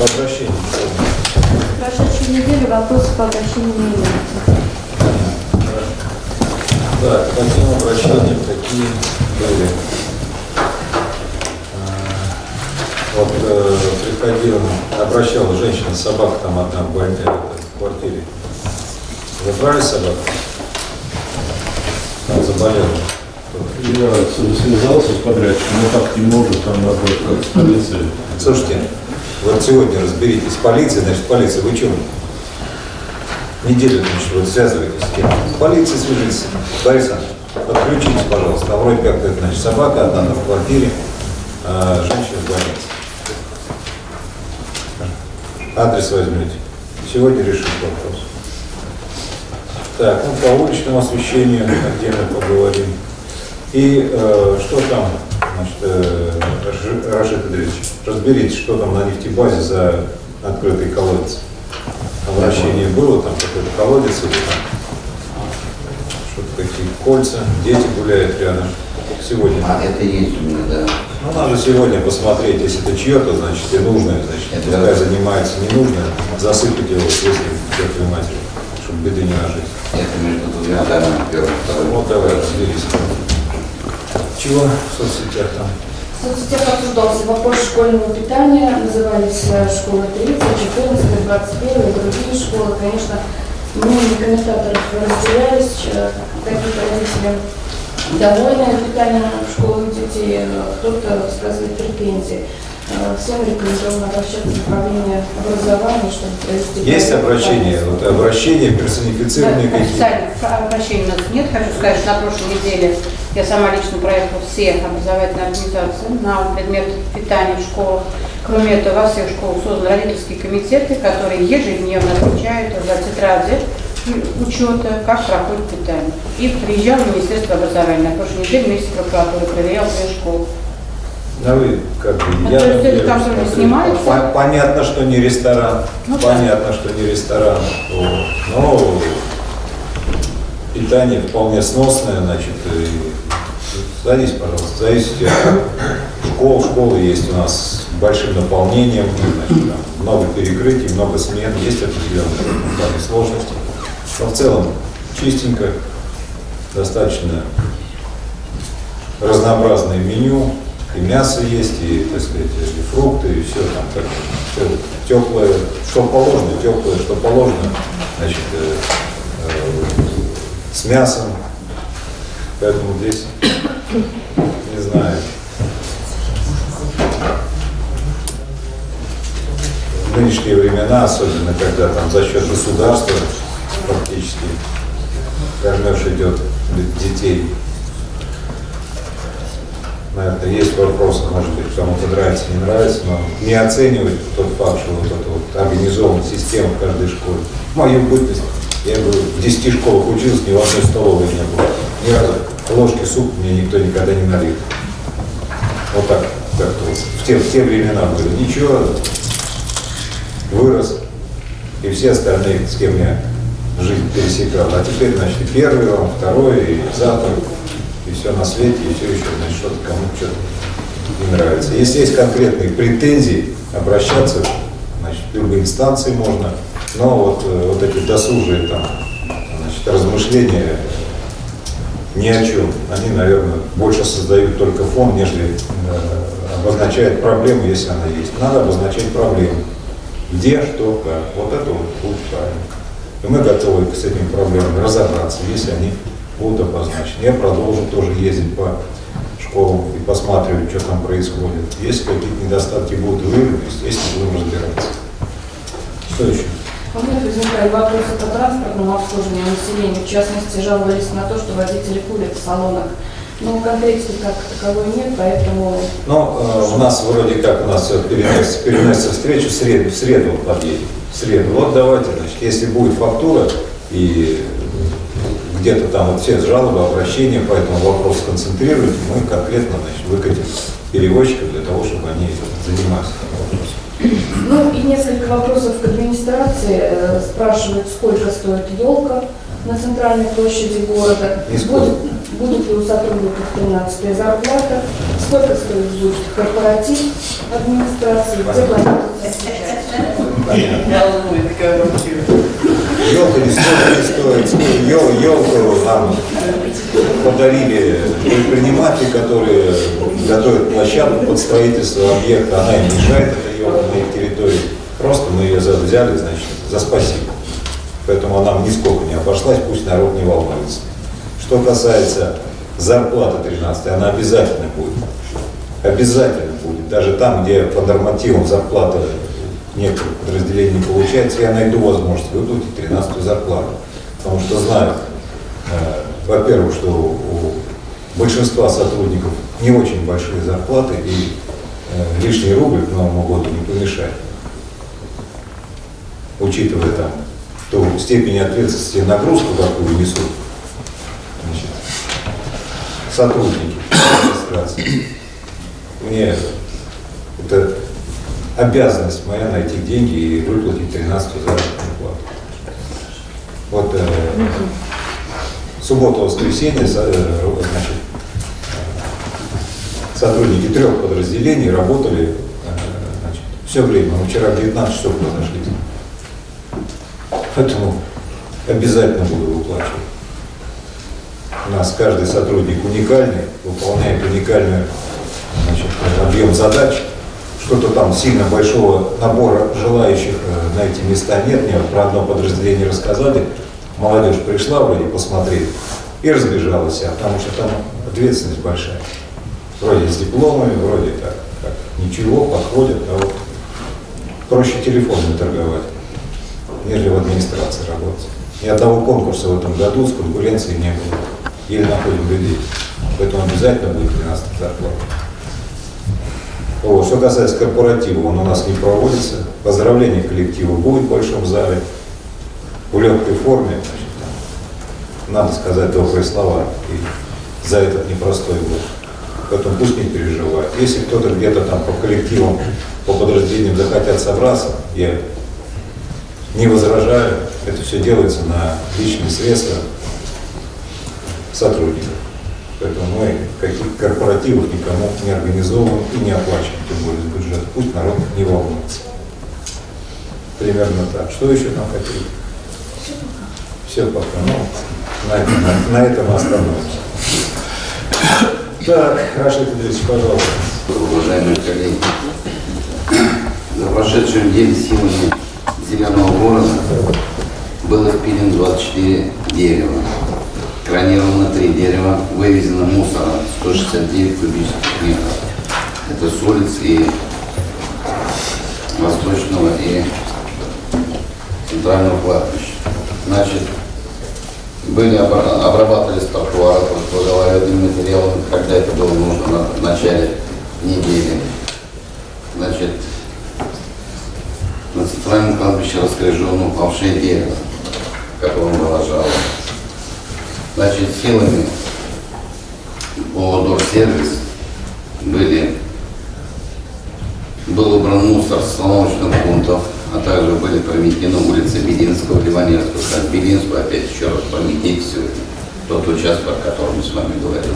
По обращению. Прошедшую неделю вопросов по обращению не имеется. Да, к таким обращениям такие были. А, Вот э, приходила, обращалась женщина, собака там одна в больнице, в квартире. Забрали собаку? Там заболела. Я связался с подрядчиком, но так не может, там надо как с полицией. Слушайте, вот сегодня разберитесь с полицией, значит, полиция, вы чем? Неделю, значит, вот связываетесь с кем? С полицией свяжитесь. Борис подключитесь, пожалуйста. Там вроде как, значит, собака одна в квартире, а женщина в больнице. Адрес возьмете. Сегодня решим вопрос. Так, ну по уличному освещению отдельно поговорим. И э, что там, значит, э, Раши- Рашид Андреевич, разберитесь, что там на нефтебазе за открытый колодец. Обращение было, там какой-то колодец или там что-то какие кольца, дети гуляют рядом. Сегодня. А это есть у меня, да. Ну, надо сегодня посмотреть, если это чье-то, значит, и нужное, значит, Это пускай да. занимается ненужным, засыпать его, если к матери, чтобы беды не нажить. Это между двумя домами, первым, вторым. Вот давай разберись. Чего в соцсетях там? В соцсетях обсуждался вопрос школьного питания, назывались школы 30, 14, 21 и другие школы. Конечно, мнения комментаторов разделялись, э, какие родители довольны питанием в школах детей, э, кто-то высказывает претензии. Э, Всем рекомендовано обращаться в управление образования, чтобы провести... Есть качества. вот обращения персонифицированные Да, какие-то? Официальных обращений у нас нет. Хочу сказать, что на прошлой неделе я сама лично проехала все образовательные организации на предмет питания в школах. Кроме этого, во всех школах созданы родительские комитеты, которые ежедневно отвечают за тетради учета, как проходит питание. И приезжал в Министерство образования. На прошлой неделе вместе с прокуратурой проверял две школы. Да вы как бы, А я, это например, там смотрю, по- Понятно, что не ресторан, Ну понятно, что не ресторан, но питание вполне сносное, значит, и садись, пожалуйста, от школ, школы есть у нас с большим наполнением, значит, там много перекрытий, много смен, есть определенные сложности, но в целом чистенько, достаточно разнообразное меню, и мясо есть, и, так сказать, и фрукты, и все там как все теплое, что положено, теплое, что положено, значит, э, э, с мясом. Поэтому здесь, не знаю, в нынешние времена, особенно когда там за счет государства фактически кормеж идет детей, наверное, есть вопросы, может быть, кому-то нравится, не нравится, но не оценивать тот факт, что вот эта вот организованная система в каждой школе. Мою бытность, я говорю, в 10 школах учился, ни в одной столовой не было. Ни разу ложки суп мне никто никогда не налил. Вот так, как-то вот в те, в те времена были. Ничего, вырос, и все остальные, с кем я жизнь пересекал. А теперь, значит, первый раунд, второй, и завтра, и все на свете, и все еще, значит, что-то кому что-то не нравится. Если есть конкретные претензии, обращаться, значит, в любые инстанции можно, но вот, э, вот эти досужие там, значит, размышления ни о чем. Они, наверное, больше создают только фон, нежели э, обозначают проблему, если она есть. Надо обозначать проблему. Где, что, как. Вот это вот будет правильно. И мы готовы с этими проблемами разобраться, если они будут обозначены. Я продолжу тоже ездить по школам и посматривать, что там происходит. Если какие-то недостатки будут выявлены, естественно, будем разбираться. Что еще? У меня возникали вопросы по транспортному обслуживанию населения. В частности, жаловались на то, что водители курят в салонах. Но конкретики как таковой нет, поэтому Ну, э, у нас вроде как у нас переносится, переносится встречу в среду, в среду подъедем. В среду. Вот давайте, значит, если будет фактура и где-то там вот все жалобы, обращения по этому вопросу концентрируют, мы конкретно, значит, выкатим перевозчиков для того, чтобы они занимались этим вопросом. Несколько вопросов к администрации. Э, Спрашивают, сколько стоит елка на центральной площади города, И будет, будет ли у сотрудников 13 зарплата, сколько стоит будет корпоратив администрации, где. Елка не стоит, не стоит. Ел, елку нам подарили предприниматели, которые готовят площадку под строительство объекта. Она им мешает, эта елка на их территории. Просто мы ее взяли, значит, за спасибо. Поэтому она нисколько не обошлась, пусть народ не волнуется. Что касается зарплаты 13 она обязательно будет. Обязательно будет. Даже там, где по нормативам зарплата некоторых подразделений получается, я найду возможность выплатить 13 зарплату. Потому что знаю, э, во-первых, что у большинства сотрудников не очень большие зарплаты, и э, лишний рубль к Новому году не помешает. Учитывая там ту степень ответственности и нагрузку, какую несут значит, сотрудники администрации. Мне это обязанность моя найти деньги и выплатить 13 заработную плату. Вот э, суббота, воскресенье, со- э, значит, сотрудники трех подразделений работали э, значит, все время. Мы вчера в 19 часов разошлись. Поэтому обязательно буду выплачивать. У нас каждый сотрудник уникальный, выполняет уникальный значит, объем задач. Что-то там сильно большого набора желающих э, на эти места нет. Мне про одно подразделение рассказали. Молодежь пришла вроде посмотреть и разбежалась, а потому что там ответственность большая. Вроде с дипломами, вроде так, как ничего, подходят, а вот проще телефонами торговать, нежели в администрации работать. Ни одного конкурса в этом году с конкуренцией не было. Еле находим людей. Поэтому обязательно будет 13 зарплата. Вот. Что касается корпоратива, он у нас не проводится. Поздравление коллективу будет в большом зале. В легкой форме. Значит, там надо сказать добрые слова и за этот непростой год. Поэтому пусть не переживают. Если кто-то где-то там по коллективам, по подразделениям захотят собраться, я не возражаю. Это все делается на личные средства сотрудников. Поэтому мы каких корпоративов никому не организовываем и не оплачиваем, тем более из бюджета. Пусть народ не волнуется. Примерно так. Что еще там хотели? Все пока. Ну, на, этом- на- на этом остановимся. Так, Рашид Ильич, пожалуйста. Уважаемые коллеги, за прошедшую неделю силами Зеленого города было впилено 24 дерева, кронировано 3 дерева, вывезено мусора 169 кубических метров. Это с улиц и Восточного и Центрального кладбища. Значит, были обра- обрабатывались тротуары противоголовыми материалами, когда это было нужно на начале недели. Значит, центральном кладбище раскрежено упавшее дерево, в котором была жалоба. Значит, силами по Дорсервис были, был убран мусор с солнечных пунктов, а также были прометены улицы Бединского, Ливаневского, как Бединского, опять еще раз прометить все тот участок, о котором мы с вами говорили.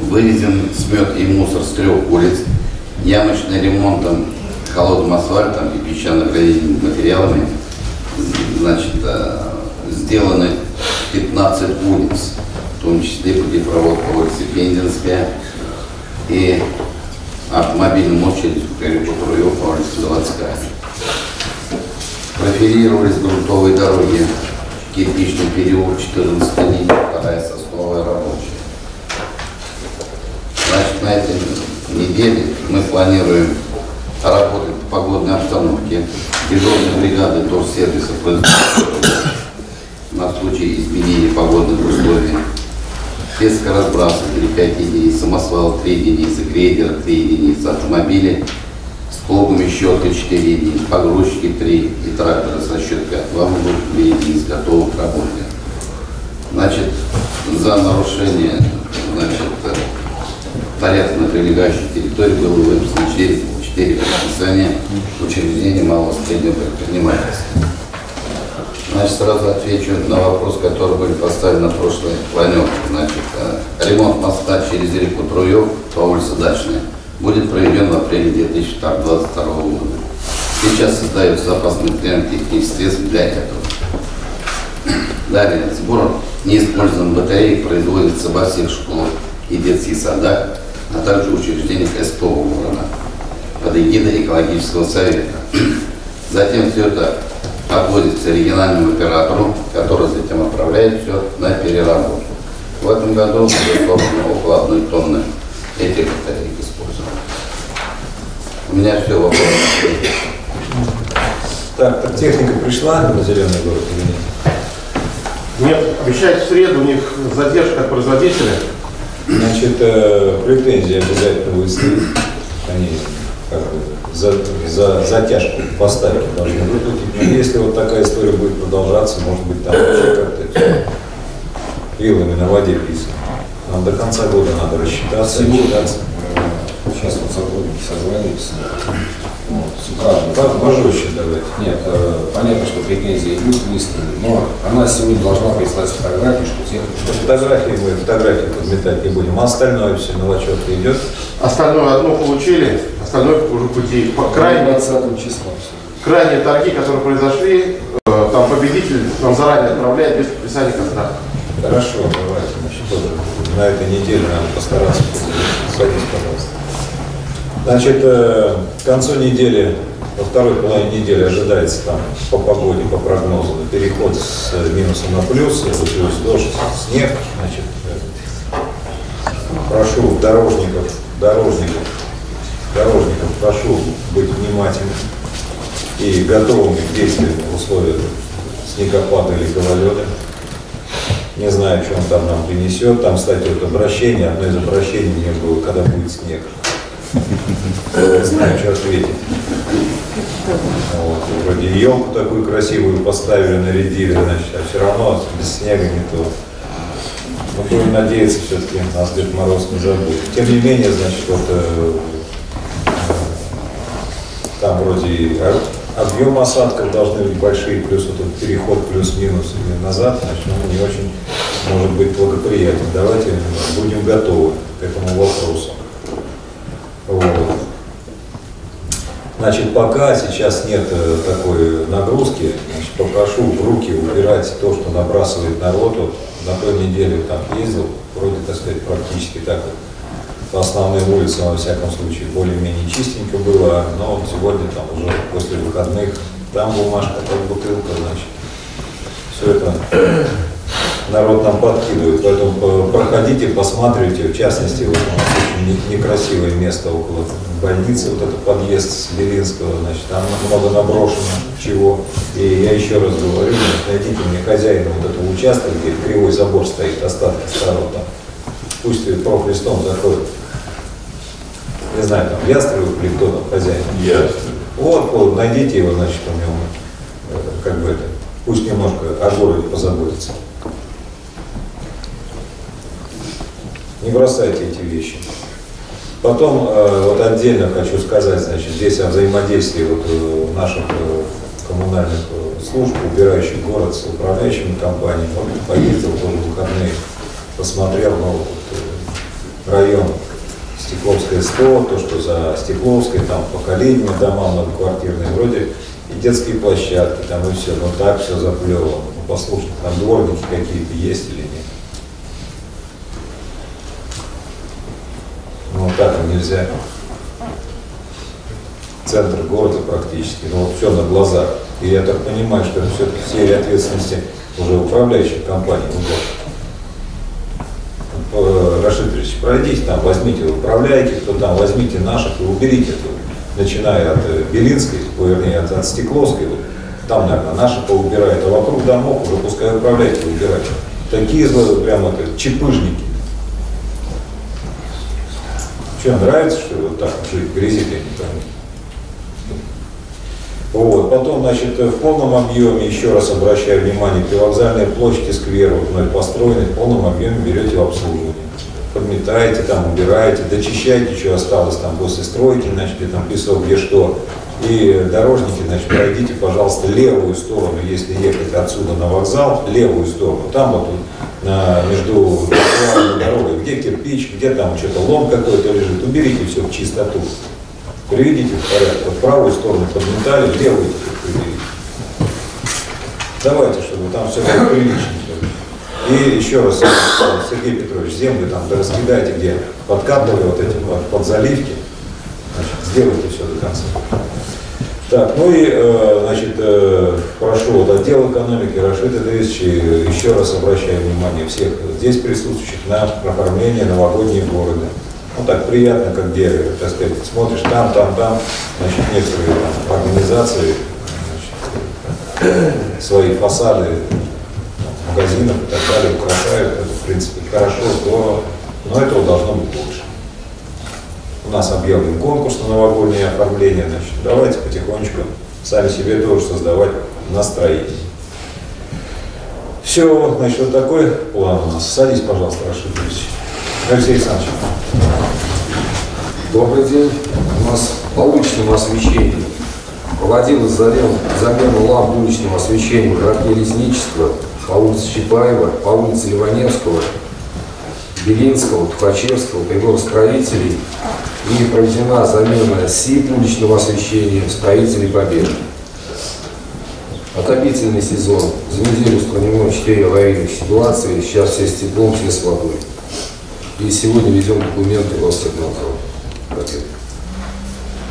Вывезен смет и мусор с трех улиц, ямочным ремонтом, холодным асфальтом и песчано-гранитными материалами значит, э, сделаны 15 улиц, в том числе путепроводка улицы Пензенская и автомобильным очередь переход Руев по улице Заводская. Профилировались грунтовые дороги, кирпичный переулок 14 линий, вторая сосновая рабочая. Значит, на этой неделе мы планируем работать по погодной обстановке. Дежурные бригады производят на случай изменения погодных условий. Пескоразбрасыватели 5 единиц, самосвал 3 единицы, грейдер 3 единицы, автомобили с плугом щеткой 4 единицы, погрузчики 3 и тракторы со щеткой 2 могут 2 единицы готовы к работе. Значит, за нарушение значит, э, порядка на прилегающей территории было выписано 4, 4 предписания учреждения малого среднего предпринимательства. Значит, сразу отвечу на вопрос, который были поставлены на прошлой планерке. Значит, э, ремонт моста через реку Труев по улице Дачная будет проведен в апреле 2022 года. Сейчас создается запасный план технических средств для этого. Далее, сбор неиспользованных батареек производится во всех школах и детских садах, а также учреждениях СПО города под эгидой экологического совета. Затем все это отводится региональному оператору, который затем отправляет все на переработку. В этом году будет собрано около одной тонны этих батареек использовано. У меня все вопросы. Так, так техника пришла на зеленый город или нет? Нет, обещают в среду, у них задержка от производителя. Значит, э, претензии обязательно выставить. Они как бы за, за затяжку поставки должны выкрутить. Но если вот такая история будет продолжаться, может быть, там вообще как-то вилами на воде писано. Нам до конца года надо рассчитаться, рассчитаться. Сейчас вот сотрудники созвонились. Утра. По- Пожестче давайте. Нет, э, понятно, что претензии идут выставлены, но она сегодня должна прислать фотографии, что техника... Фотографии мы фотографии подметать не будем, а остальное все мелочевка идет. Остальное одно получили, остальное уже пути. По крайне, 20 числа все. крайние торги, которые произошли, э, там победитель нам заранее отправляет без подписания контракта. Хорошо, давайте. Значит, тоже на этой неделе надо постараться. Садись, пожалуйста. Значит, э, к концу недели, во второй половине недели ожидается там по погоде, по прогнозу, переход с минуса на плюс, это плюс дождь, снег. Значит, э, прошу дорожников, дорожников, дорожников прошу быть внимательными и готовыми к действиям в условиях снегопада или гололеда. Не знаю, что он там нам принесет. Там, кстати, вот обращение, одно из обращений мне было, когда будет снег. Знаю, что ответить. Вот. Вроде елку такую красивую поставили, нарядили, значит, а все равно без снега не то. Но будем надеяться, все-таки нас Дед Мороз не забудет. Тем не менее, значит, вот э, там вроде и об- объем осадков должны быть большие, плюс вот этот переход плюс-минус или назад, значит, он не очень может быть благоприятен. Давайте будем готовы к этому вопросу. Вот. Значит, пока сейчас нет э, такой нагрузки, значит, попрошу в руки убирать то, что набрасывает народ. Вот на той неделе там ездил, вроде, так сказать, практически так вот по основным улицам, во всяком случае, более-менее чистенько было, но вот сегодня там уже после выходных, там бумажка, там бутылка, значит, все это народ нам подкидывает, поэтому по- проходите, посматривайте, в частности, вот у нас очень не- некрасивое место около больницы, вот это подъезд с Белинского, значит, там много наброшено чего, и я еще раз говорю, значит, найдите мне хозяина вот этого участка, где кривой забор стоит, остатки старого там, пусть профлистом закроют. Не знаю, там Ястребов или кто там хозяин. Вот, вот, найдите его, значит, у него, э, как бы это, пусть немножко о городе позаботится. Не бросайте эти вещи. Потом, э, вот отдельно хочу сказать, значит, здесь о взаимодействии вот, э, наших э, коммунальных служб, убирающих город с управляющими компаниями. Вот поездил тоже в выходные, посмотрел, ну, вот, район Стекловская 100, то, что за Стекловской, там поколение дома многоквартирные, вроде и детские площадки, там и все, но так все заплевано. Ну, послушайте, там дворники какие-то есть или нет? Ну, так нельзя. Центр города практически, ну, вот все на глазах. И я так понимаю, что это все-таки все ответственности уже управляющих компаний. Ну. Э, Рашид Ильич, пройдите там, возьмите, управляйте, кто там, возьмите наших и уберите это. Начиная от э, Белинской, ой, вернее, от, от Стекловской, вот, там, наверное, наши поубирают, а вокруг домов уже пускай управляйте убирают. Такие злые, прямо чепыжники. Что, нравится, что вот так жить в грязи, не пойму. Вот. Потом, значит, в полном объеме, еще раз обращаю внимание, привокзальная площадь и сквер, вот вновь построенный, в полном объеме берете в обслуживание. Подметаете, там, убираете, дочищаете, что осталось там после стройки, значит, где там песок, где что. И дорожники, значит, пройдите, пожалуйста, левую сторону, если ехать отсюда на вокзал, левую сторону. Там вот между тротуаром и дорогой, где кирпич, где там что-то лом какой-то лежит, уберите все в чистоту. Приведите в порядок. Вот правую сторону подметали, левую приведите. Давайте, чтобы там все было прилично. И еще раз, Сергей Петрович, землю там раскидайте, где подкапывали вот эти вот под заливки. Значит, сделайте все до конца. Так, ну и, э, значит, э, прошу, вот отдел экономики Рашид Эдович, еще раз обращаю внимание всех здесь присутствующих на оформление новогодние города. Ну так приятно, как где, так сказать, смотришь там, там, там, значит, некоторые организации значит, свои фасады магазинов и так далее украшают, это в принципе хорошо, здорово, но этого должно быть больше. Нас объявлен конкурс на новогоднее оформление, значит, давайте потихонечку сами себе тоже создавать настроение. Все, значит, вот такой план у нас. Садись, пожалуйста, Рашид Юрьевич. Алексей Александрович. Добрый день. У нас по уличному освещению проводилась замена, замена ламп уличного освещения в городке Лесничества по улице Чапаева, по улице Ливаневского, Белинского, Тухачевского, приборостроителей и проведена замена СИП уличного освещения строителей Победы. Отопительный сезон. За неделю устранено 4 аварийных ситуации. Сейчас все с теплом, все с водой. И сегодня везем документы в Ростехнадзор.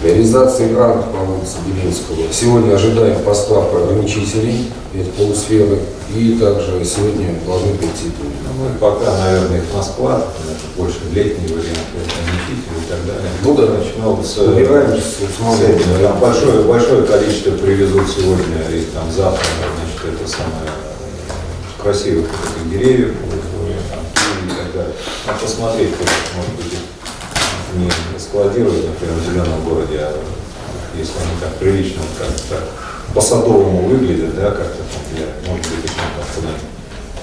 Реализация грантов по улице Белинского. Сегодня ожидаем поставку ограничителей, это полусферы, и также сегодня должны прийти тули. Ну, мы пока, наверное, их на склад, это больше летний вариант, ограничитель и так далее. Ну да. Начнем с, Убираем с- с этим. Там большое, большое количество привезут сегодня и там завтра, значит, это самое красивых деревьев, и так далее. Надо посмотреть, как, может быть, не складировать, например, в зеленом городе, а если они так прилично, как так по-садовому выглядят, да, как-то я, может быть, их там куда-нибудь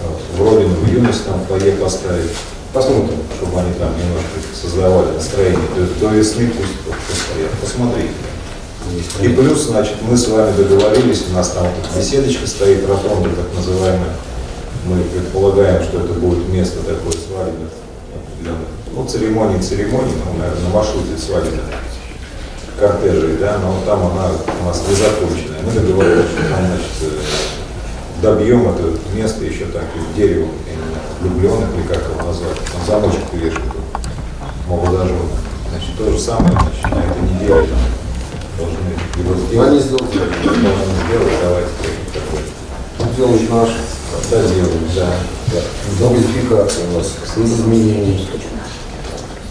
вот, в родину, в юность там фойе поставить. Посмотрим, чтобы они там немножко создавали настроение. До, до весны пусть постоят. Посмотрите. И плюс, значит, мы с вами договорились, у нас там вот беседочка стоит, ротонда так называемая. Мы предполагаем, что это будет место такое свадебное, определенных, ну, церемонии, церемонии, ну, наверное, на маршруте свадебных кортежей, да, но там она у нас не законченная. Мы договорились, что там, значит, э, добьем это место еще так, не знаю, влюбленных или как его назвать, там замочек вешают, молодожены. Значит, то же самое, значит, на этой неделе там должны его сделать. Они сделают. Должны сделать, давайте такой. Делают наш. Да, делаем, да. да. Модификация у нас с изменений.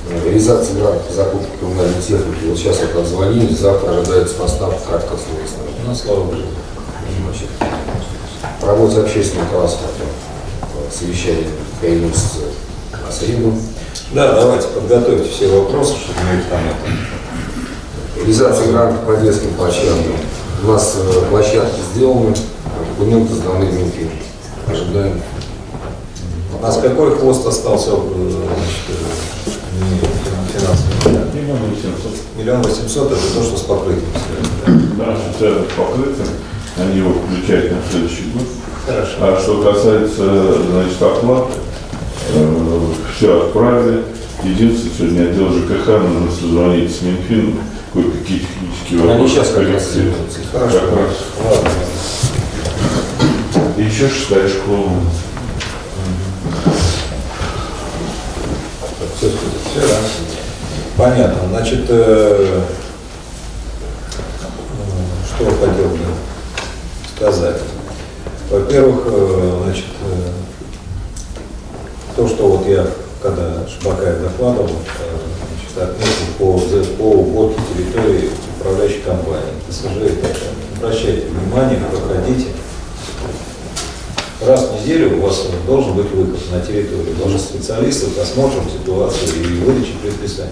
Реализация грантов по закупке коммунальной техники. Вот сейчас вот отзвонились, завтра ожидается поставка трактора с выездом. Ну, слава богу. Значит, Работа общественного транспорта. Совещание переносится на среду. Да, давайте подготовьте все вопросы, чтобы мы их там это, Реализация грантов по детским площадкам. У нас э, площадки сделаны, документы сданы в Минфин. Ожидаем. У нас какой хвост остался, э, значит, э, финансовый? Миллион восемьсот. Миллион восемьсот это то, что с покрытием да? Официально покрыты. Они его включают на следующий год. Хорошо. А что касается, значит, оплаты, все отправили. Единственное, сегодня отдел ЖКХ нужно созвонить с Минфином, кое-какие технические вопросы. Они сейчас как раз. Хорошо. Как раз. Ладно. И еще шестая школа. Все, да. Понятно. Значит, э, что хотел бы сказать. Во-первых, э, значит, э, то, что вот я, когда Шбакаев докладывал, э, значит, отметил по, по уборке территории управляющей компании. ТСЖ, обращайте внимание, проходите. Раз в неделю у вас должен быть выход на территорию, должен специалистов осмотрим ситуацию и выдачи предписаний.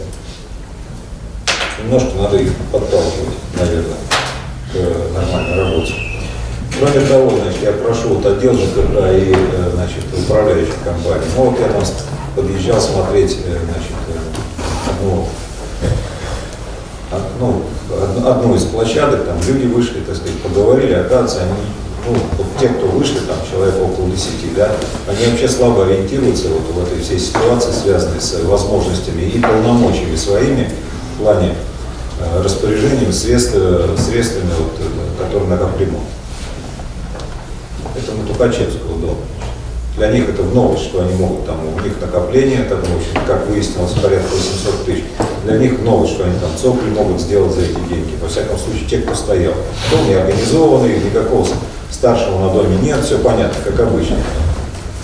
Немножко надо их подталкивать, наверное, к нормальной работе. Кроме того, значит, я прошу вот отдел ЖКХ и э, значит, управляющих компаний. Ну вот я там подъезжал смотреть э, значит, э, одну, од- ну, од- одну из площадок, там люди вышли, так сказать, поговорили, оказывается, они ну, вот те, кто вышли, там, человек около 10, да, они вообще слабо ориентируются вот в этой всей ситуации, связанной с возможностями и полномочиями своими в плане э, распоряжением средств, средствами, вот, которые на. Это на Тухачевского дома. Для них это новость, что они могут, там, у них накопление, там, в общем, как выяснилось, порядка 800 тысяч. Для них новость, что они там цокли могут сделать за эти деньги. Во всяком случае, те, кто стоял. Дом не организованный, никакого старшего на доме нет, все понятно, как обычно.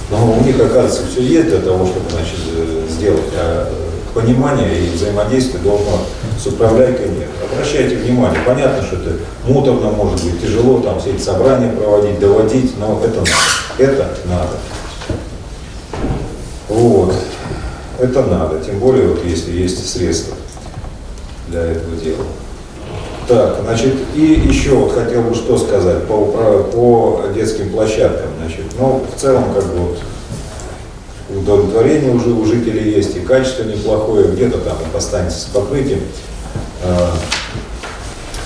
Но у них, оказывается, все есть для того, чтобы значит, э, сделать. А понимание и взаимодействие должно с управляйкой нет. Обращайте внимание, понятно, что это муторно, может быть, тяжело там все эти собрания проводить, доводить, но это надо. Это надо. Вот. Это надо, тем более, вот если есть средства для этого дела. Так, значит, и еще вот хотел бы что сказать по, по детским площадкам. Значит, ну, в целом, как бы вот, удовлетворение уже у жителей есть, и качество неплохое, где-то там вот останется с покрытием. А,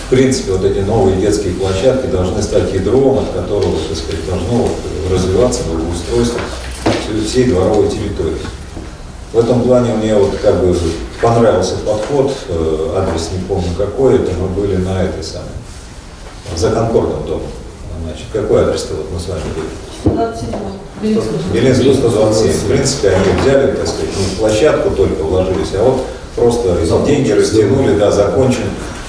В принципе, вот эти новые детские площадки должны стать ядром, от которого, так сказать, должно развиваться благоустройство всей дворовой территории. В этом плане мне вот как бы понравился подход, э, адрес не помню какой, это мы были на этой самой, за Конкордом дома. Значит, какой адрес-то вот мы с вами были? Белинского 127. В принципе, они взяли, так сказать, не в площадку только вложились, а вот просто деньги растянули, да, закончен,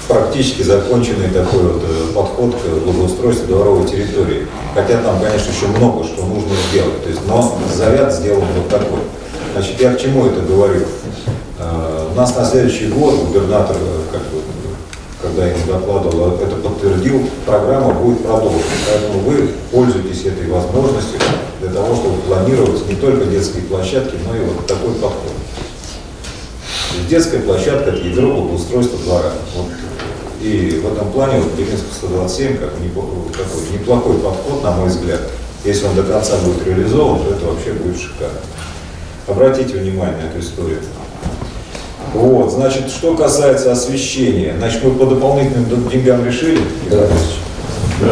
практически законченный такой вот э, подход к благоустройству дворовой территории. Хотя там, конечно, еще много что нужно сделать. То есть, но заряд сделан вот такой. Значит, я к чему это говорю? Э, нас на следующий год губернатор, э, как бы, когда я ему докладывал, это подтвердил, программа будет продолжена. Поэтому вы пользуетесь этой возможностью для того, чтобы планировать не только детские площадки, но и вот такой подход. Детская площадка – это ядро благоустройства двора. Вот. И в этом плане вот Белинский 127 как такой неплохой подход, на мой взгляд. Если он до конца будет реализован, то это вообще будет шикарно. Обратите внимание на эту историю. Вот, значит, что касается освещения, значит, мы по дополнительным деньгам решили? Да. Да,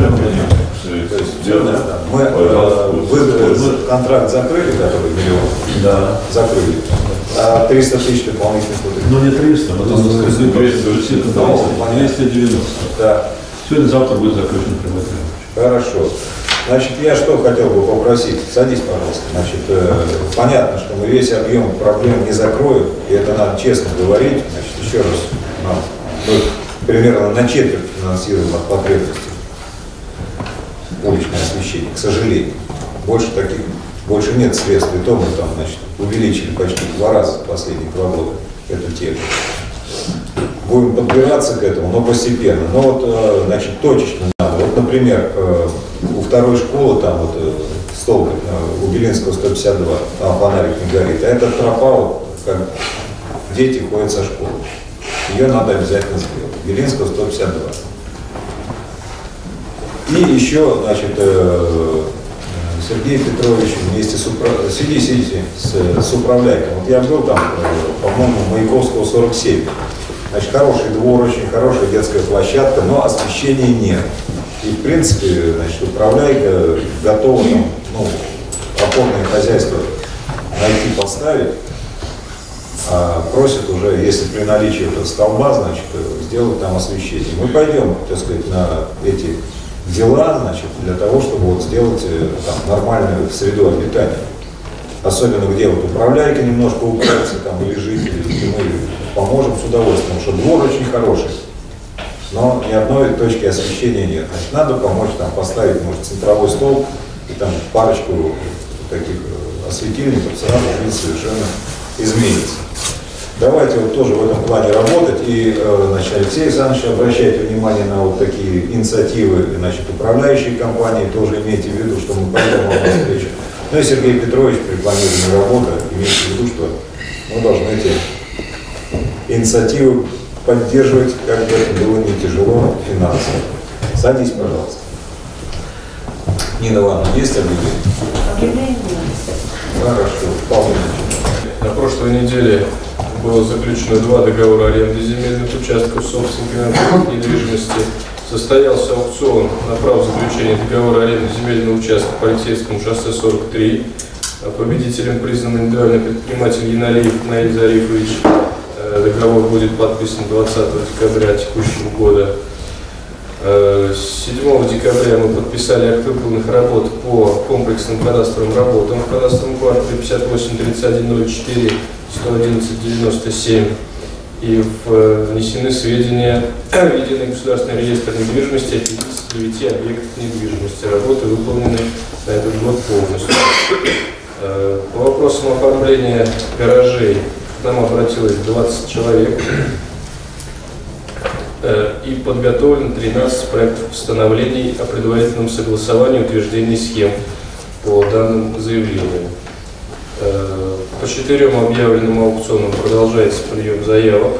То есть, да, да. мы э, вы, контракт закрыли, который миллион, Да. закрыли, а 300 тысяч дополнительных этих. Ну не 300, но там сказали, 200, ну, понятно. 290. Да, Сегодня-завтра будет прямой договор. хорошо. Значит, я что хотел бы попросить, садись, пожалуйста. Значит, э, понятно, что мы весь объем проблем не закроем, и это надо честно говорить. Значит, еще раз, нам, мы примерно на четверть финансируем от потребностей уличное освещение, к сожалению. Больше таких, больше нет средств, и то мы там, значит, увеличили почти в два раза последние два года эту тему. Будем подбираться к этому, но постепенно. Но вот, э, значит, точечно надо. Вот, например, э, второй школы, там вот э, столбик, э, у Белинского 152, там фонарик не горит. А эта тропа, вот, как дети ходят со школы. Ее надо обязательно сделать. Белинского 152. И еще, значит, э, Сергей Петрович вместе с, упра- сиди, сидите, с, с управляйком. Вот я был там, по-моему, Маяковского 47. Значит, хороший двор, очень хорошая детская площадка, но освещения нет. И, в принципе, значит, управляйка готова там, ну, опорное хозяйство найти, поставить, а просит уже, если при наличии этого столба, значит, сделать там освещение. Мы пойдем, так сказать, на эти дела, значит, для того, чтобы вот сделать э, там нормальную среду обитания. Особенно где вот управляйка немножко укроется там или жители, и мы поможем с удовольствием, потому что двор очень хороший. Но ни одной точки освещения нет. Значит, надо помочь там поставить, может, центровой столб и там парочку таких э, осветильников, сразу вид совершенно изменится. Давайте вот тоже в этом плане работать. И, э, значит, Алексей Александрович, обращайте внимание на вот такие инициативы, значит, управляющие компании, тоже имейте в виду, что мы пойдем вам навстречу. Ну и Сергей Петрович при планировании работы, имейте в виду, что мы должны эти инициативы поддерживать, как бы это было не тяжело финансово. Садись, пожалуйста. Нина Ивановна, есть объявление? Хорошо, вполне. На прошлой неделе было заключено два договора аренды земельных участков собственниками недвижимости состоялся аукцион на право заключения договора аренды земельного участка по Алексеевскому шоссе 43. Победителем признан индивидуальный предприниматель Яналиев Наиль Зарифович. Э, Договор будет подписан 20 декабря текущего года. Э, 7 декабря мы подписали акт выполненных работ по комплексным кадастровым работам в кадастровом квартале 58 31 04 111 97 и в- внесены сведения в единый государственный реестр недвижимости о 59 объектах недвижимости. Работы выполнены на этот год полностью. Э, По вопросам оформления гаражей нам обратилось 20 человек Э, и подготовлено 13 проектов постановлений о предварительном согласовании и утверждении схем по данным заявлениям. Э, По четырем объявленным аукционам продолжается прием заявок.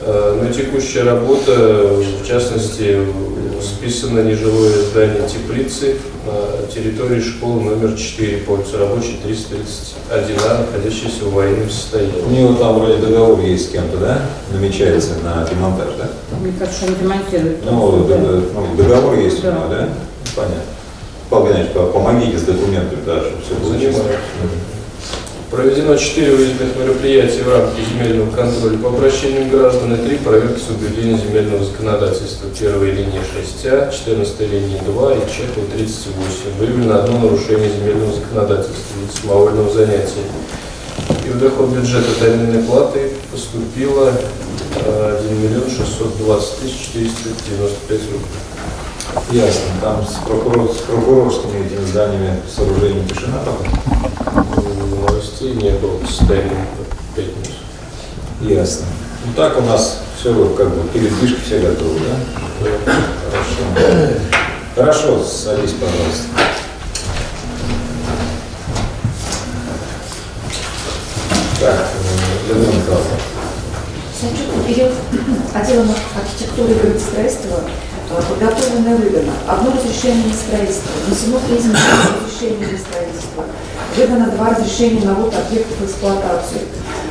Э, Но текущая работа, в частности, списано нежилое здание теплицы на территории школы номер 4 по улице Рабочей 331А, находящейся в военном У состоянии. него там вроде договор есть с кем-то, да? Намечается на демонтаж, да? Мне кажется, он демонтирует. Ну, ну, договор есть у Да. него, да? Понятно. Павел Геннадьевич, по- помогите с документами, да, чтобы все получилось. Занимаюсь. Проведено 4 выездных мероприятия в рамках земельного контроля по обращению граждан и 3 проверки соблюдения земельного законодательства. Первая линия 6А, 14 линия 2 и Чехова 38. Выявлено одно нарушение земельного законодательства в самовольного занятия. И в доход бюджета тайной платы поступило э, 1 миллион 620 тысяч 495 рублей. Ясно. Там с, прокурор- с прокурорскими этими зданиями сооружениями тишина пока? Новостей не было состоянию в пятницу. Ясно. Ну так у нас все как бы передвижки все готовы, да? Хорошо. Хорошо, садись, пожалуйста. Так, э, Людмила Николаевна. Значит, период отделом архитектуры и градостроительства э, подготовлено и выдано одно разрешение на строительство, внесено признано разрешение на строительство, выдано два разрешения на ввод объектов в эксплуатацию,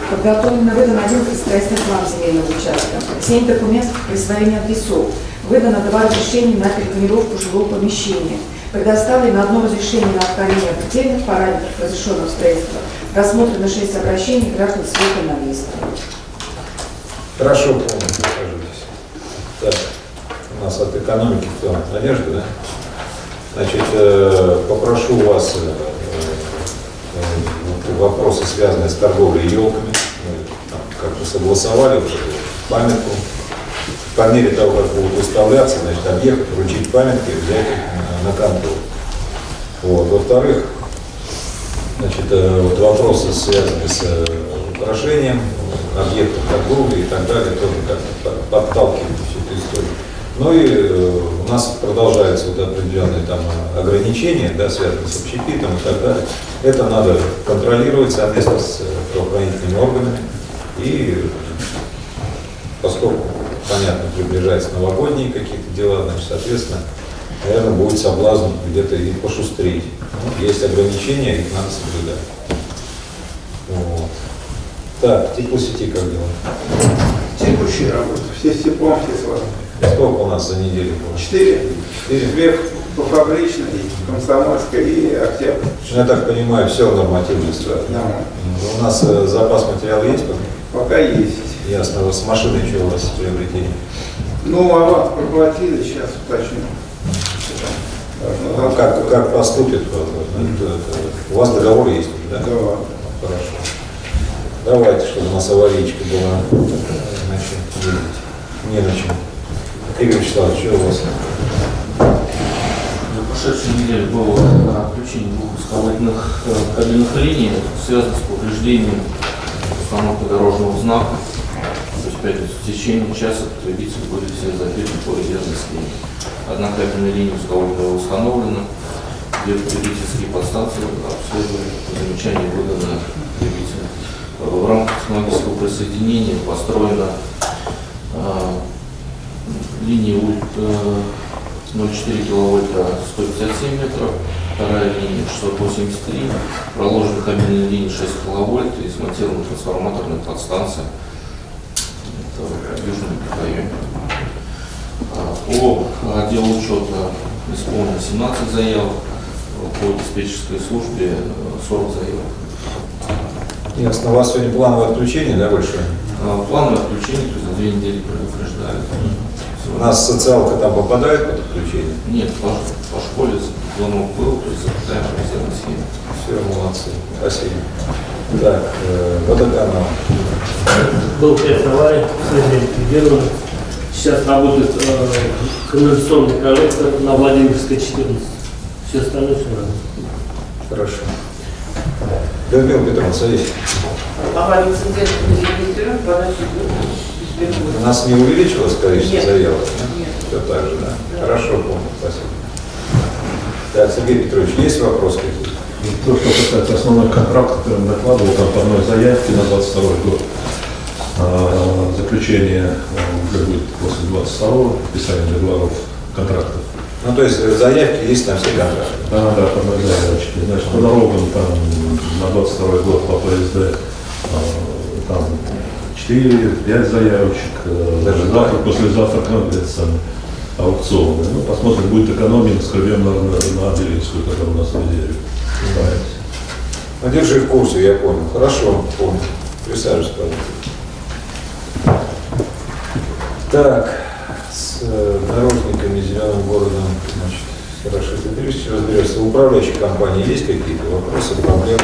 подготовлено и выдан один строительный план земельного участка, семь документов присвоения адресов, выдано два разрешения на перепланировку жилого помещения, предоставлено одно разрешение на отклонение от предельных параметров разрешенного строительства, рассмотрено шесть обращений граждан с на лист. Хорошо, помню, сажитесь. Так, у нас от экономики кто? Надежда, да? Значит, э, попрошу вас э, вопросы, связанные с торговлей елками. Мы там как бы согласовали уже памятку. По мере того, как будут выставляться, значит, объект, вручить памятки, взять их на- контроль. Вот. Во-вторых, Значит, э, вот вопросы, связанные с э, украшением объектов торговли и так далее, тоже как-то по- подталкивают всю эту историю. Ну и э, у нас продолжаются вот определенные там э, ограничения, да, связанные с общепитом и так далее. Это надо контролировать совместно с э, правоохранительными органами. И поскольку, понятно, приближаются новогодние какие-то дела, значит, соответственно, наверное, будет соблазн где-то и пошустрить. Ну, есть ограничения, их надо соблюдать. Вот. Так, тепло сети как дела? Текущие работы. Все степом, все сложны. Сколько у нас за неделю было? Четыре. Четыре? По фабричной, комсомольской и октябрь. Ну, Я так понимаю, все нормативно сразу. Да. Ну, У нас э, запас материала есть пока? Пока есть. Ясно. С машиной что у вас приобретение? Ну, аванс проплатили, сейчас уточню. Ну, как, как поступит? возможно, это- это- У вас договор есть да? Да. Хорошо. Давайте, чтобы у нас аварийка была. Иначе не на чем. Игорь Вячеславович, что у вас? За прошедшую неделю было на включение двух высоковольтных э, кабельных линий, связано с повреждением установки дорожного знака. То есть, опять в течение часа потребители были все закрыты по резервной схеме. Одна кабельная линия высоковольтная установлена, две потребительские подстанции обследовали, замечания выданы потребителям. В рамках технологического присоединения построена э, линия уль- э, 0,4 киловольта 157 метров, вторая линия 683, проложена кабельная линия 6 киловольт и смонтирована трансформаторная подстанция. Это в Южном районе. А, По отделу учета исполнено 17 заявок, по диспетчерской службе э, 40 заявок. Ясно. У вас сегодня плановое отключение, да, большое? А Плановое отключение, то есть за две недели предупреждают. У нас социалка там попадает под отключение? Нет, по, по школе звонок был, то есть запитаем по резервной схеме. Все, молодцы. Спасибо. Так, э, водоканал. был 5 аварий, сегодня ликвидирован. Сейчас работает э, канализационный коллектор на Владимирской 14. Все остальное все работает. Хорошо. Людмила Петровна, садись. Аварий инцидент не зарегистрирован, подача У нас не увеличилось количество Нет. заявок? да? Нет. Все так же, да? Хорошо, понял, спасибо. Так, Сергей Петрович, есть вопросы какие-то? То, что касается основной контракт, который он докладывал, там по одной заявке на 22 год. А, Заключение а, уже будет после 22 подписания договоров контрактов. Ну, то есть э, заявки есть на все контракты. Да, да, по одной заявочке. Значит, по дорогам там на 22 год по ПСД а, там 4-5 заявочек. э, Даже завтра, послезавтра конкретно аукционы. Ну, посмотрим, будет экономия, скрывем на, на, на Белинскую, которая у нас в резерве. Ставится. Ну, держи в курсе, я понял. Хорошо, понял. Присаживайся, пожалуйста. Так, с э, дорожниками, зеленым городом, значит, хорошо, ты берешь, разберешься. У управляющей компании есть какие-то вопросы, проблемы?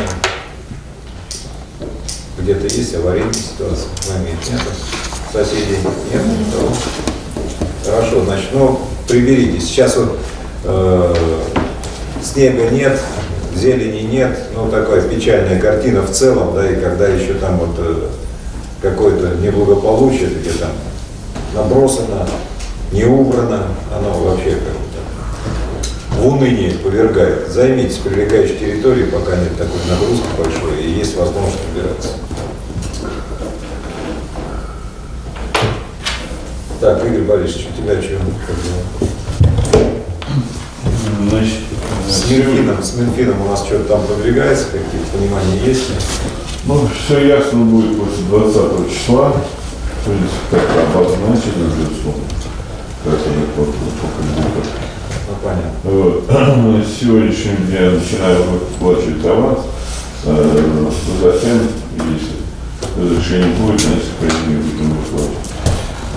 Где-то есть аварийная ситуация в моменте? Нет? Соседей нет? Никого? Хорошо, значит, ну, приберитесь. Сейчас вот э, снега нет, зелени нет, ну, такая печальная картина в целом, да, и когда еще там вот э, какое-то неблагополучие, где там набросано, не убрано, оно вообще как бы в уныние повергает. Займитесь прилегающей территорией, пока нет такой нагрузки большой, и есть возможность убираться. Так, Игорь Борисович, у тебя что? Значит, С Минфином, с Минфином у нас что-то там продвигается, какие-то понимания есть? Ну, все ясно будет после 20 числа. То есть как-то обозначили уже сумму. Как они вот, сколько будет. Ну, понятно. Вот. С сегодняшнего дня начинаю выплачивать аванс. Э, Затем, если разрешение будет, значит, по ней будем выплачивать.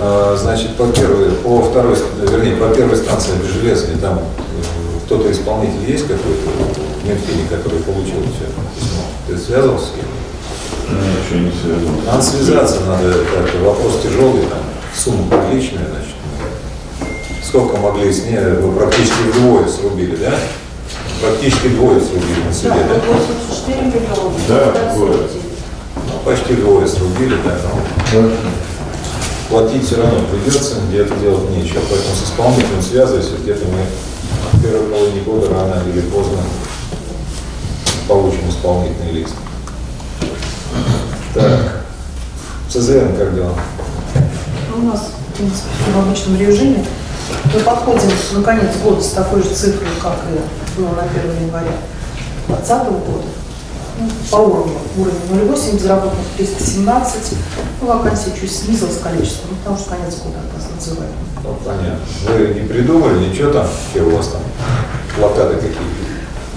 А, Значит, по первой, по второй, вернее, по первой станции Железной, там э, кто-то исполнитель есть какой-то в Минфине, который получил все письмо? Ты связывался с кем? Ничего не связано. Надо связаться, надо как-то, вопрос тяжелый, там, сумма приличная, значит. Сколько могли с ней, вы практически вдвое срубили, да? Практически двое срубили на суде, да? 84 миллиона. Да, вот. Ну, почти двое срубили, да, но платить все равно придется, где-то делать нечего. Поэтому с исполнителем связывайся, где-то мы в первой половине года рано или поздно получим исполнительный лист. Так, ЦЗН как дела? У нас, в принципе, в обычном режиме. Мы подходим на конец года с такой же цифрой, как и было на 1 января 2020 года. Ну, По уровню. Уровень 0,8, безработных 317. Ну, вакансий чуть снизилось количество, ну, потому что конец года нас называют. Ну, понятно. Вы не придумали ничего там, что у вас там, плакаты какие-то?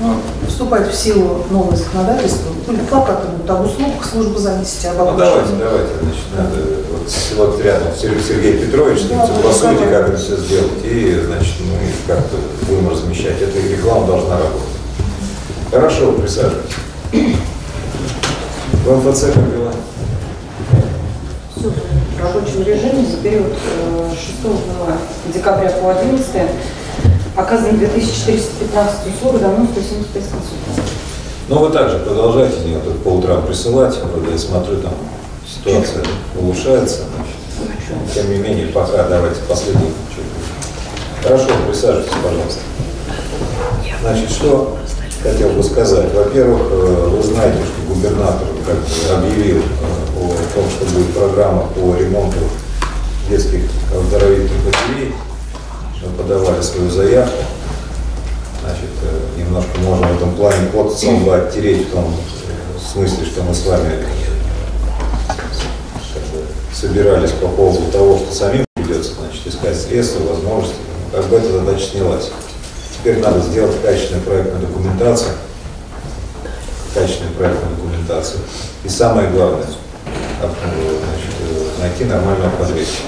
Ну, вступает в силу новое законодательство. Ну, плакаты будут об услугах службы занятости, об Ну, обучении. давайте, давайте, значит, надо, вот, с- рядом Сергей, Петрович, ним Да, согласуйте, да, как это все сделать, и, значит, мы как-то будем размещать. Эта реклама должна работать. Хорошо, присаживайтесь. В МФЦ как дела? Все в рабочем режиме за период э, 6 декабря по 11 оказано 2415 услуг, давно 175 консультаций. Ну, вы также продолжайте мне тут по утрам присылать, вот я смотрю, там ситуация улучшается, значит. Тем не менее, пока давайте последний. Хорошо, присаживайтесь, пожалуйста. Значит, что хотел бы сказать. Во-первых, э, вы знаете, что губернатор как объявил э, о том, что будет программа по ремонту детских оздоровительных. Мы подавали свою заявку. Значит, э, немножко можно в этом плане код бы оттереть в том смысле, что мы с вами собирались по поводу того, что самим придется значит, искать средства, возможности как бы эта задача снялась. Теперь надо сделать качественную проектную документацию, качественную проектную документацию. И самое главное, значит, э, найти нормального подрядчика.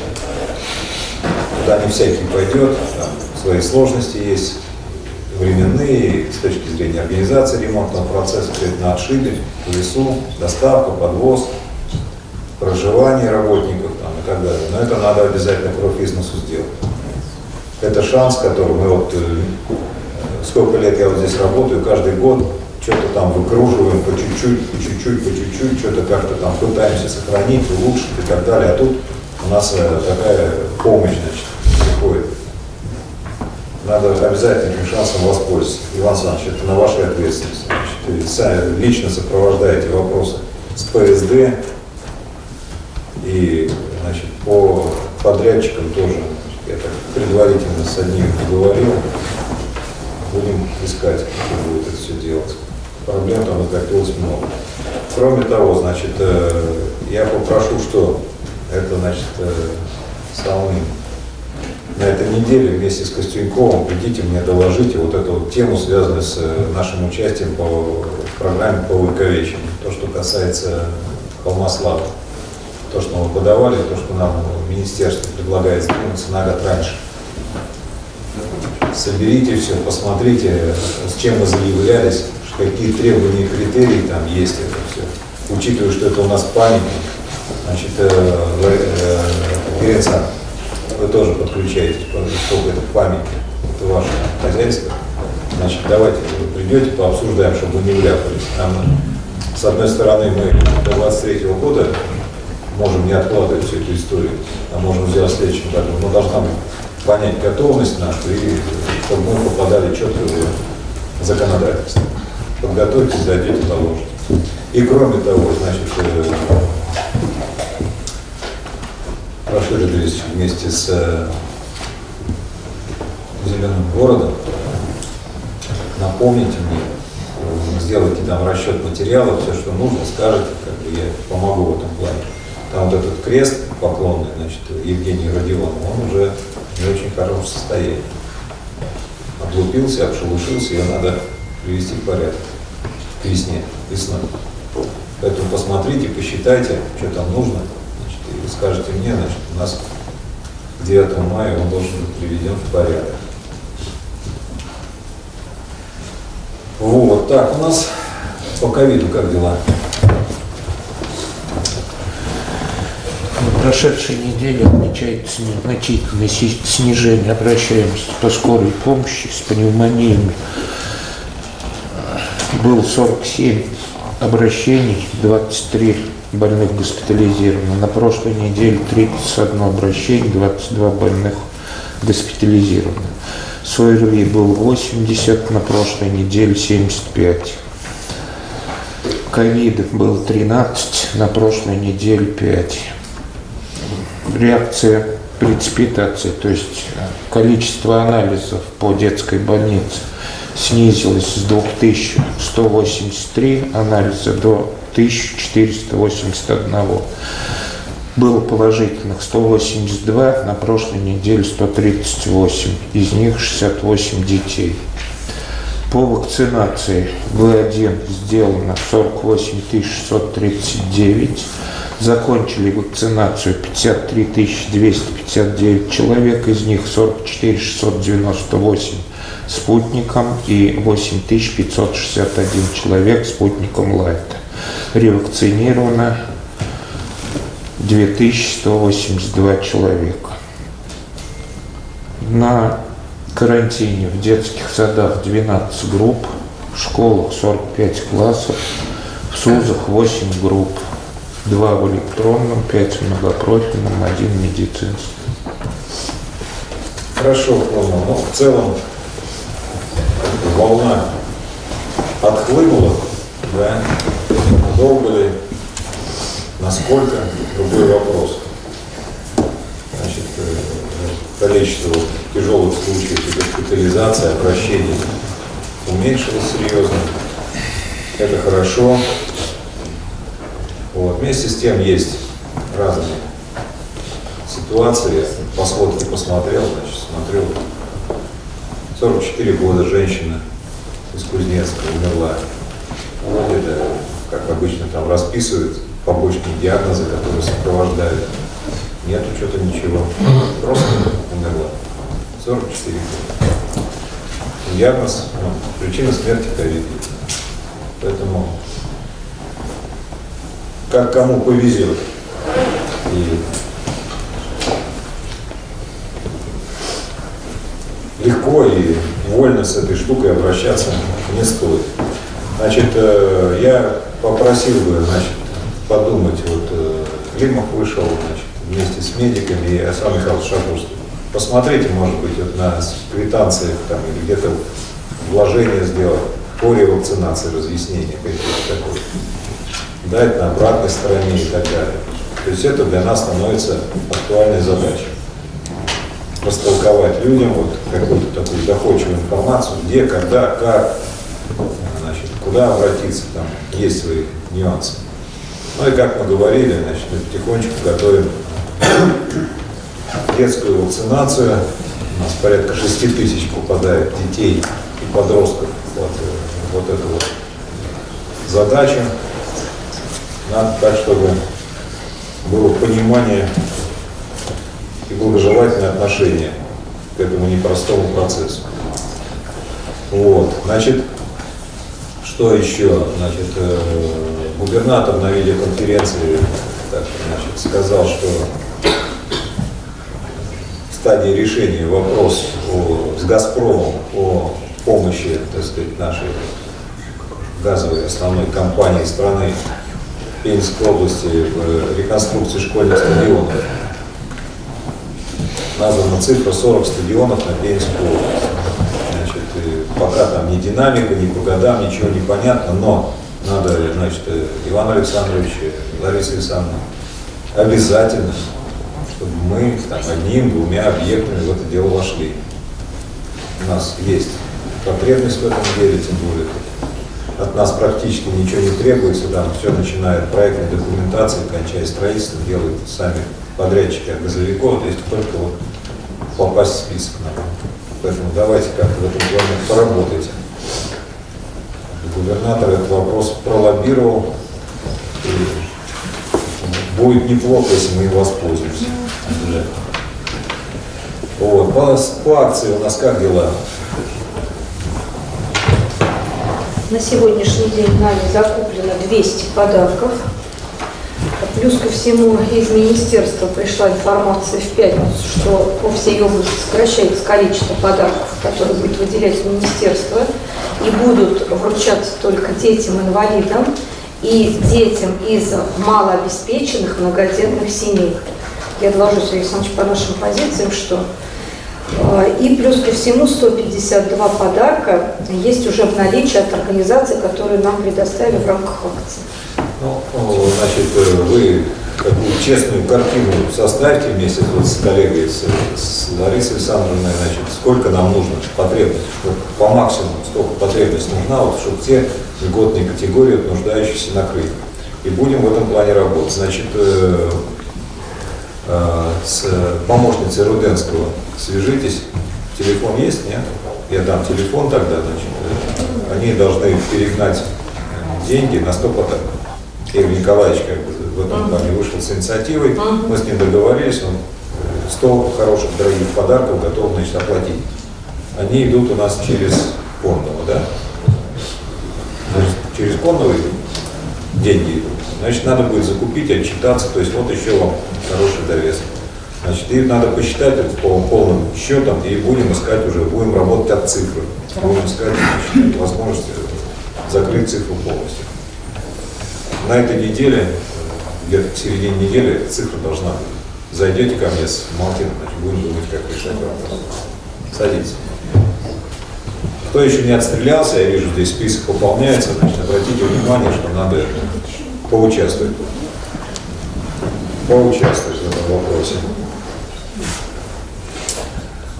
Туда не всякий пойдет, там свои сложности есть, временные, с точки зрения организации ремонтного процесса, на отшибе, в лесу, доставка, подвоз, проживание работников там, и так далее. Но это надо обязательно профизнесу сделать. Это шанс, который мы вот, э, сколько лет я вот здесь работаю, каждый год что-то там выкруживаем по чуть-чуть, по чуть-чуть, по чуть-чуть, что-то как-то там пытаемся сохранить, улучшить и так далее. А тут у нас э, такая помощь, значит, приходит. Надо обязательно шансом воспользоваться. Иван Александрович, это на вашей ответственности. Значит, сами лично сопровождаете вопросы с ПСД и значит, по подрядчикам тоже. Я так предварительно с одним поговорил. Будем искать, кто будет это все делать. Проблем там накопилось много. Кроме того, значит, э, я попрошу, что это, значит, э, Салмин на этой неделе вместе с Костюньковым придите мне доложите вот эту вот тему, связанную с э, нашим участием по в программе по увековечению. То, что касается холма славы. То, что мы подавали, то, что нам министерство предлагает сдвинуться на год раньше. Соберите все, посмотрите, с чем мы заявлялись, какие требования и критерии там есть это все. Учитывая, что это у нас памятник, значит, э, э, Переца, вы тоже подключаетесь, поскольку это памятник, это ваше хозяйство. Значит, давайте вы придете, пообсуждаем, чтобы не вляпались. Нам, с одной стороны, мы до 23 года можем не откладывать всю эту историю, а можем сделать в следующем году. Но должна быть понять готовность нашу и чтобы мы попадали четко в законодательство. Подготовьтесь, зайдете, доложите. И кроме того, значит, э, расширились вместе с э, Зеленым городом. Напомните мне, э, сделайте там расчет материала, все, что нужно, скажете, как бы я помогу в этом плане. Там вот этот крест поклонный, значит, Евгений Родионов, он уже не очень хорошем состоянии. Облупился, обшелушился, ее надо привести в порядок к весне, весной. Поэтому посмотрите, посчитайте, что там нужно, значит, и скажете мне, значит, у нас к 9 мая он должен быть приведен в порядок. Вот, так, у нас по ковиду как дела? Прошедшей неделе отмечается значительное снижение обращаемости по скорой помощи с пневмониями. Было 47 обращений, 23 больных госпитализировано. На прошлой неделе 31 обращение, 22 больных госпитализировано. С ОРВИ было 80, на прошлой неделе 75. Ковида было 13, на прошлой неделе 5. Реакция преципитации, то есть количество анализов по детской больнице снизилось с 2183 анализа до 1481. Было положительных 182, на прошлой неделе 138, из них 68 детей. По вакцинации В1 сделано 48 639, закончили вакцинацию 53 259 человек, из них 44 698 спутником и 8561 человек спутником Лайта. Ревакцинировано 2182 человека. На карантине в детских садах 12 групп, в школах 45 классов, в СУЗах 8 групп, 2 в электронном, 5 в многопрофильном, 1 в медицинском. Хорошо, понял. Ну, в целом волна отхлынула, да, долго ли, насколько, другой вопрос. Значит, э, количество тяжелых случаев госпитализации, обращений уменьшилось серьезно. Это хорошо. Вот. Вместе с тем есть разные ситуации. По сводке посмотрел, значит, смотрю, 44 года женщина из Кузнецка умерла. Вот это, как обычно там расписывают, побочные диагнозы, которые сопровождают. Нету что-то ничего. Просто умерла. 44 года. Диагноз, ну, причина смерти ковид. Поэтому как кому повезет. И легко и вольно с этой штукой обращаться не стоит. Значит, э, я попросил бы, значит, подумать, вот э, Климов вышел, значит, вместе с медиками и Александр Михайлович Шатурский. Посмотрите, может быть, вот на квитанциях там или где-то вложение сделать по ревакцинации, разъяснения какие-то такое. Дать на обратной стороне и так далее. То есть это для нас становится актуальной задачей. Растолковать людям вот какую-то такую доходчивую информацию, где, когда, как, значит, куда обратиться, там есть свои нюансы. Ну и как мы говорили, значит, мы потихонечку готовим детскую вакцинацию. У нас порядка 6 тысяч попадает детей и подростков. Вот, э, вот это вот задача. Надо так, чтобы было понимание и благожелательное отношение к этому непростому процессу. Вот, значит, что еще? Значит, э, губернатор на видеоконференции так, значит, сказал, что в стадии решения вопрос о, с «Газпромом» о помощи, так сказать, нашей газовой основной компании страны Пензенской области в реконструкции школьных стадионов. Названа цифра 40 стадионов на Пензенскую область. Значит, пока там ни динамика, ни по годам, ничего не понятно, но надо, значит, Иван Александрович, Лариса Александровна, обязательно, чтобы мы там одним-двумя объектами в это дело вошли. У нас есть потребность в этом деле, тем более от нас практически ничего не требуется, там все начиная от проектной документации, кончая строительством, делают сами подрядчики от газовиков, то есть только вот попасть в список надо. Поэтому давайте как-то в этом плане поработайте. Губернатор этот вопрос пролоббировал. И будет неплохо, если мы им воспользуемся. Вот. По, по акции у нас как дела? На сегодняшний день нами закуплено 200 подарков. Плюс ко всему из министерства пришла информация в пятницу, что по всей области сокращается количество подарков, которые будет выделять министерство, и будут вручаться только детям-инвалидам и детям из малообеспеченных многодетных семей. Я доложу, Сергей Александрович, по нашим позициям, что и плюс ко всему 152 подарка есть уже в наличии от организаций, которые нам предоставили в рамках акции. Ну, значит, вы такую честную картину составьте вместе с коллегой, с, с Ларисой Александровной, значит, сколько нам нужно потребность, чтобы по максимуму столько потребность нужна, вот, чтобы те льготные категории нуждающиеся накрыть. И будем в этом плане работать. Значит, э, э, с помощницей Руденского свяжитесь. Телефон есть, нет? Я дам телефон тогда, значит. Э, они должны перегнать деньги на 100 подарков. Игорь Николаевич как бы в этом плане вышел с инициативой. Мы с ним договорились, он 100 хороших, дорогих подарков готов, значит, оплатить. Они идут у нас через Конного, да? Значит, через Конного деньги идут. Значит, надо будет закупить, отчитаться, то есть вот еще вам хороший довес. Значит, и надо посчитать это по полным счетам и будем искать уже, будем работать от цифры. Будем искать значит, возможность закрыть цифру полностью. На этой неделе, где-то к середине недели, эта цифра должна быть. Зайдете ко мне с Малтином, значит, будем думать, как решать вопрос. Садитесь. Кто еще не отстрелялся, я вижу, здесь список пополняется, значит, обратите внимание, что надо поучаствовать. Поучаствовать в этом вопросе.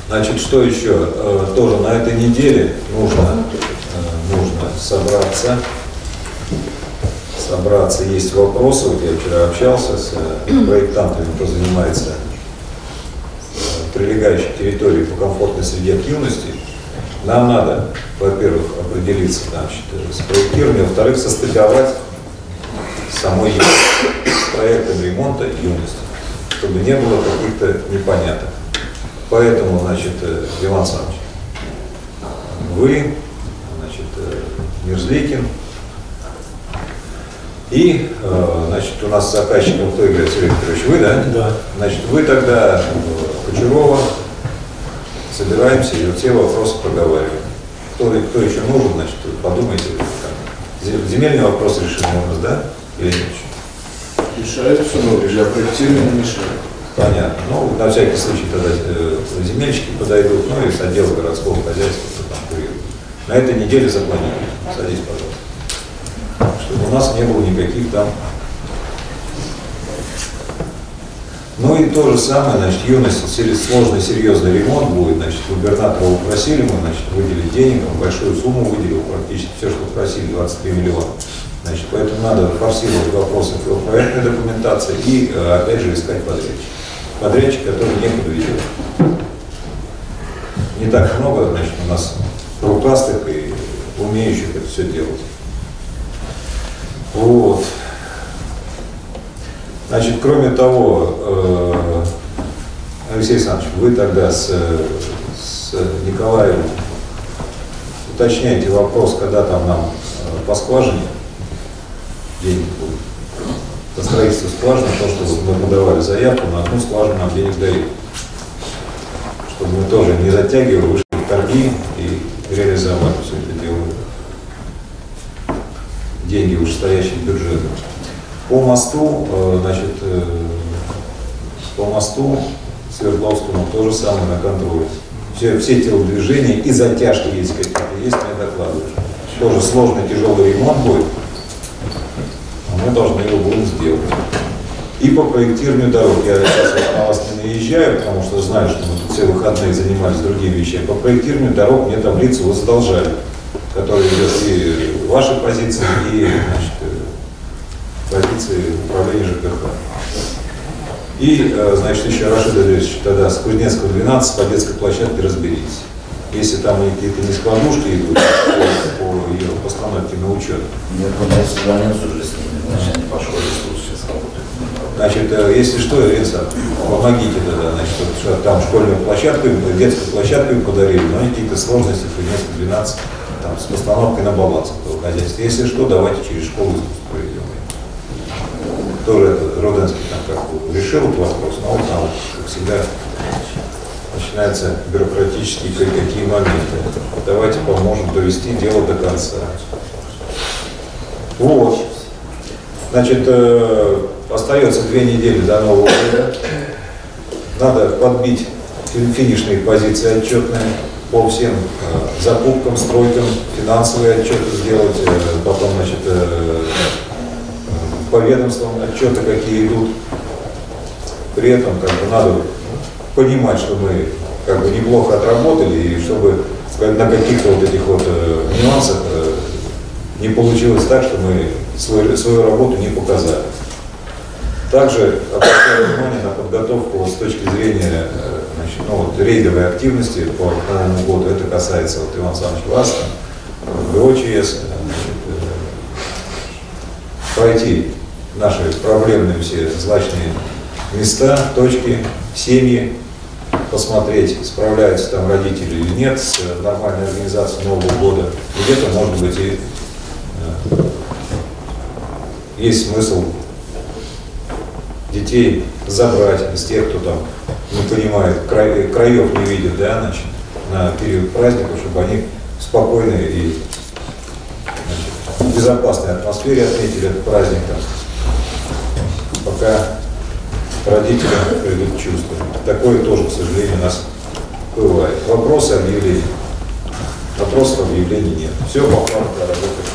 Значит, что еще? Э, тоже на этой неделе нужно, э, нужно собраться. Собраться. Есть вопросы. Вот я вчера общался с э, проектантами, кто занимается прилегающей территорией по комфортной среде к юности. нам надо, во-первых, определиться значит, с проектированием, во-вторых, состыковать самой с проектом ремонта юности, чтобы не было каких-то непоняток. Поэтому, значит, э, Иван Александрович, вы, значит, э, Мерзликин, и, э, значит, у нас заказчиком кто играет, Сергей Петрович, вы, да? Да. Значит, вы тогда, Кучерова, собираемся и вот все вопросы проговариваем. Кто, кто еще нужен, значит, подумайте. Земельный вопрос решен у нас, да? Или нет еще? Решается, но для проектирования не мешает. Понятно. Ну, на всякий случай тогда э, земельщики подойдут, ну и с отдела городского хозяйства там курирует. На этой неделе запланируем. Садись, пожалуйста. Чтобы у нас не было никаких там... Ну и то же самое, значит, юность, сложный, серьезный ремонт будет, значит, губернатора упросили мы, значит, выделить денег, он большую сумму выделил, практически все, что просили, 23 миллиона. Значит, поэтому надо форсировать вопросы проектной документации и, э, опять же, искать подрядчика. Подрядчик, который не подведет. Не так много, значит, у нас рукастых и умеющих это все делать. Вот. Значит, кроме того, э, Алексей Александрович, вы тогда с, с Николаем уточняйте вопрос, когда там нам э, по скважине денег будет. За строительство скважины, то, что мы подавали заявку, на одну скважину нам денег дают. Чтобы мы тоже не затягивали, вышли в торги и реализовали все это дело. Деньги вышестоящих бюджета. По мосту, э, значит, э, по мосту Свердловскому то же самое на контроле. Все, все телодвижения и затяжки есть какие-то, есть, мне докладывают. Тоже сложный, тяжелый ремонт будет, мы должны его будем сделать. И по проектированию дорог. Я сейчас вот на вас не наезжаю, потому что знаю, что мы тут все выходные занимались другими вещами. По проектированию дорог мне таблицу вы задолжали, которая идет и ваши позиции, и значит, э, позиции управления ЖКХ. И, э, значит, еще Рашид Андреевич, тогда с Кузнецкого 12 по детской площадке разберитесь. Если там какие-то нескладушки идут по, по ее постановке на учет. Нет, он я созвонился уже с значит, они по школе тут сейчас работают. Значит, если что, Риса, помогите тогда, значит, там школьную площадку, им, детскую площадку им подарили, но они какие-то сложности, Кузнецкого 12, там, с постановкой на баланс этого хозяйства. Если что, давайте через школу искусства проведем. Тоже Роденский там как бы решил этот вопрос, но вот там, как всегда, начинаются бюрократические кое-какие моменты. Давайте поможем довести дело до конца. Вот. Значит, э, остается две недели до Нового года. Надо подбить фи- финишные позиции отчетные по всем э, закупкам, стройкам, финансовые отчеты сделать, э, потом, значит, э, э, по ведомствам отчеты какие идут. При этом как бы надо понимать, что мы как бы неплохо отработали, и чтобы на каких-то вот этих вот э, нюансах э, не получилось так, что мы свою, свою работу не показали. Также обращаю внимание на подготовку с точки зрения э, значит, ну, вот, рейдовой активности по Новому году. Это касается вот, Ивана Александровича Васка, ГОЧС. Значит, э, пройти наши проблемные все злачные места, точки, семьи, посмотреть, справляются там родители или нет с э, нормальной организацией Нового года. Где-то, может быть, и есть смысл детей забрать из тех, кто там не понимает, краев не видит, да, значит, на период праздников, чтобы они в спокойной и значит, в безопасной атмосфере отметили этот праздник, там, пока родителям придут чувства. Такое тоже, к сожалению, у нас бывает. Вопросы объявлений. Вопросов объявлений нет. Все по плану работает.